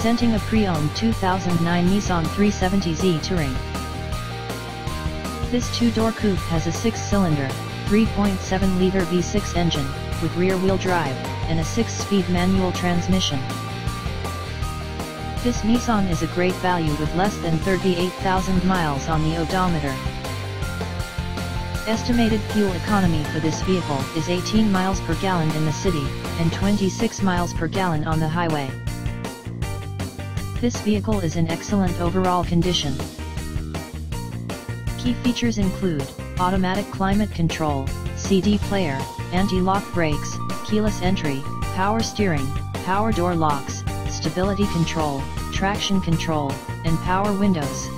presenting a pre-owned 2009 Nissan 370Z Touring. This two-door coupe has a six-cylinder, 3.7-liter V6 engine, with rear-wheel drive, and a six-speed manual transmission. This Nissan is a great value with less than 38,000 miles on the odometer. Estimated fuel economy for this vehicle is 18 miles per gallon in the city, and 26 miles per gallon on the highway. This vehicle is in excellent overall condition. Key features include, automatic climate control, CD player, anti-lock brakes, keyless entry, power steering, power door locks, stability control, traction control, and power windows.